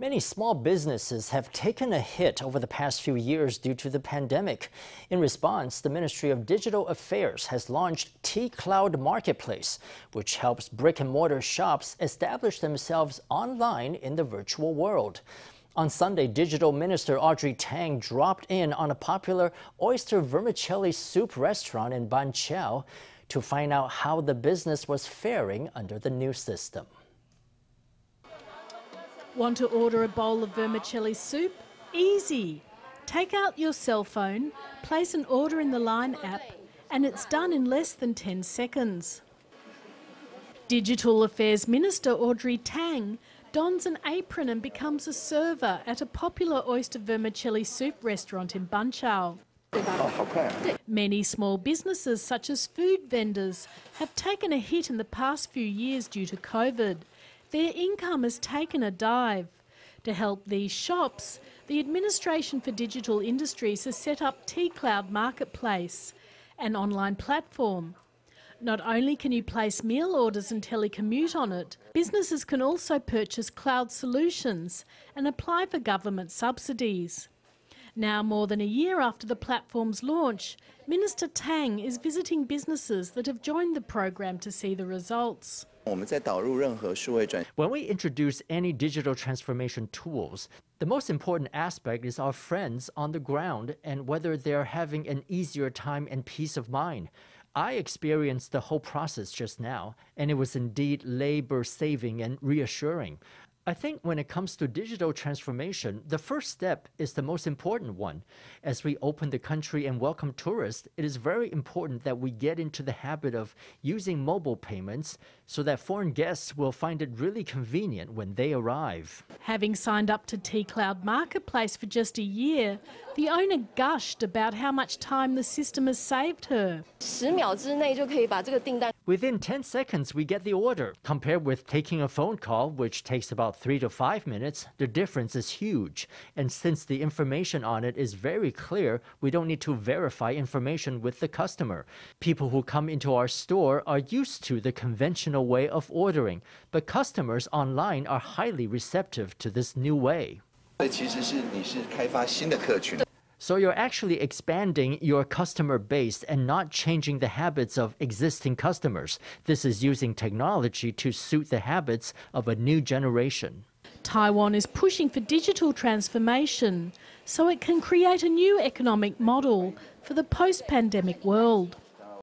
Many small businesses have taken a hit over the past few years due to the pandemic. In response, the Ministry of Digital Affairs has launched T Cloud Marketplace, which helps brick and mortar shops establish themselves online in the virtual world. On Sunday, Digital Minister Audrey Tang dropped in on a popular oyster vermicelli soup restaurant in Banqiao to find out how the business was faring under the new system. Want to order a bowl of vermicelli soup? Easy. Take out your cell phone, place an order in the Line app, and it's done in less than 10 seconds. Digital Affairs Minister Audrey Tang dons an apron and becomes a server at a popular oyster vermicelli soup restaurant in Banqiao. Many small businesses, such as food vendors, have taken a hit in the past few years due to COVID their income has taken a dive. To help these shops, the Administration for Digital Industries has set up T Cloud Marketplace, an online platform. Not only can you place meal orders and telecommute on it, businesses can also purchase cloud solutions and apply for government subsidies. Now, more than a year after the platform's launch, Minister Tang is visiting businesses that have joined the program to see the results. When we introduce any digital transformation tools, the most important aspect is our friends on the ground and whether they're having an easier time and peace of mind. I experienced the whole process just now, and it was indeed labor saving and reassuring. I think when it comes to digital transformation, the first step is the most important one. As we open the country and welcome tourists, it is very important that we get into the habit of using mobile payments so that foreign guests will find it really convenient when they arrive. Having signed up to T Cloud Marketplace for just a year, the owner gushed about how much time the system has saved her. Within 10 seconds, we get the order. Compared with taking a phone call, which takes about three to five minutes, the difference is huge. And since the information on it is very clear, we don't need to verify information with the customer. People who come into our store are used to the conventional way of ordering, but customers online are highly receptive to this new way. So you're actually expanding your customer base and not changing the habits of existing customers. This is using technology to suit the habits of a new generation. Taiwan is pushing for digital transformation so it can create a new economic model for the post pandemic world.